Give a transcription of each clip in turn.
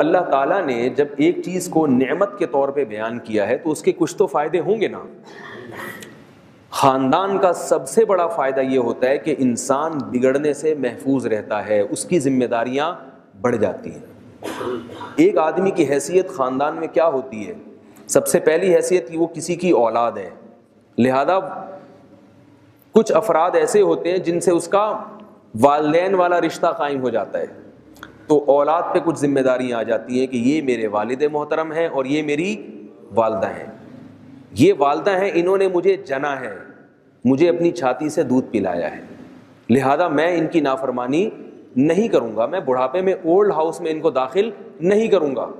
अल्लाह ताला ने जब एक चीज़ को नेमत के तौर पे बयान किया है तो उसके कुछ तो फ़ायदे होंगे ना? ख़ानदान का सबसे बड़ा फ़ायदा ये होता है कि इंसान बिगड़ने से महफूज रहता है, उसकी जिम्मेदारियाँ बढ़ जाती हैं। एक आदमी की हैसियत ख़ानदान में क्या होती है? सबसे पहली हैसियत कि वो किसी की औलाद है। लिहाजा कुछ अफराद ऐसे होते हैं जिनसे उसका वालदेन वाला रिश्ता कायम हो जाता है। तो औलाद पे कुछ जिम्मेदारियाँ आ जाती हैं कि ये मेरे वालिद मोहतरम हैं और ये मेरी वालदा हैं। ये वालदा हैं, इन्होंने मुझे जना है। मुझे अपनी छाती से दूध पिलाया है। लिहाजा मैं इनकी नाफरमानी नहीं करूँगा। मैं बुढ़ापे में ओल्ड हाउस में इनको दाखिल नहीं करूँगा।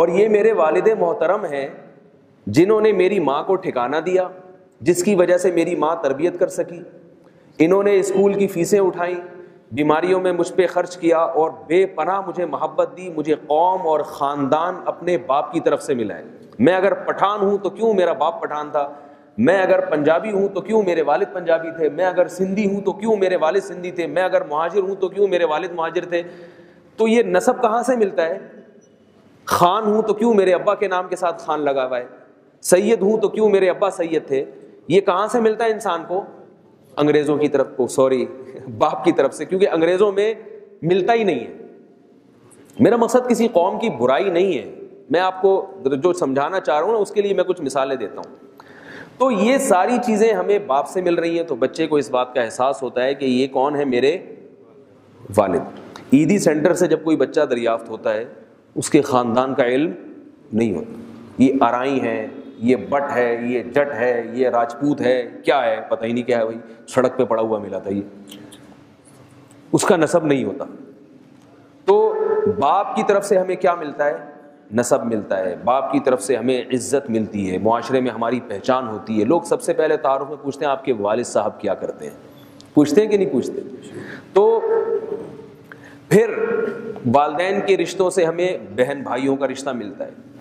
और ये मेरे वालिद मोहतरम हैं, जिन्होंने मेरी माँ को ठिकाना दिया, जिसकी वजह से मेरी माँ तरबियत कर सकी। इन्होंने स्कूल की फ़ीसें उठाई बीमारियों में मुझ पर खर्च किया और बेपना मुझे मोहब्बत दी, मुझे कौम और ख़ानदान अपने बाप की तरफ़ से मिला है। मैं अगर पठान हूँ तो क्यों मेरा बाप पठान था? मैं अगर पंजाबी हूँ तो क्यों मेरे वालिद पंजाबी थे? मैं अगर सिंधी हूँ तो क्यों मेरे वालिद सिंधी थे? मैं अगर महाजिर हूँ तो क्यों मेरे वालिद महाजिर थे? तो ये नसब कहाँ से मिलता है? खान हूँ तो क्यों मेरे अब्बा के नाम के साथ खान लगा हुआ है? सैयद हूँ तो क्यों मेरे अब्बा सैयद थे? ये कहाँ से मिलता है इंसान को? अंग्रेज़ों की तरफ़ को सॉरी बाप की तरफ़ से, क्योंकि अंग्रेज़ों में मिलता ही नहीं है। मेरा मकसद किसी कौम की बुराई नहीं है। मैं आपको जो समझाना चाह रहा हूँ ना, उसके लिए मैं कुछ मिसालें देता हूँ। तो ये सारी चीज़ें हमें बाप से मिल रही हैं तो बच्चे को इस बात का एहसास होता है कि ये कौन है मेरे वालिद। ईदी सेंटर से जब कोई बच्चा दरियाफ्त होता है, उसके ख़ानदान का इल्म नहीं होता। ये आरई है, ये बट है, ये जट है, ये राजपूत है, क्या है, पता ही नहीं क्या है भाई, सड़क पे पड़ा हुआ मिला था ये। उसका नसब नहीं होता। तो बाप की तरफ़ से हमें क्या मिलता है? नसब मिलता है। बाप की तरफ़ से हमें इज़्ज़त मिलती है। माशरे में हमारी पहचान होती है। लोग सबसे पहले तारुफ में पूछते हैं, आपके वालिद साहब क्या करते हैं? पूछते हैं कि नहीं पूछते? तो फिर वालदेन के रिश्तों से हमें बहन भाइयों का रिश्ता मिलता है।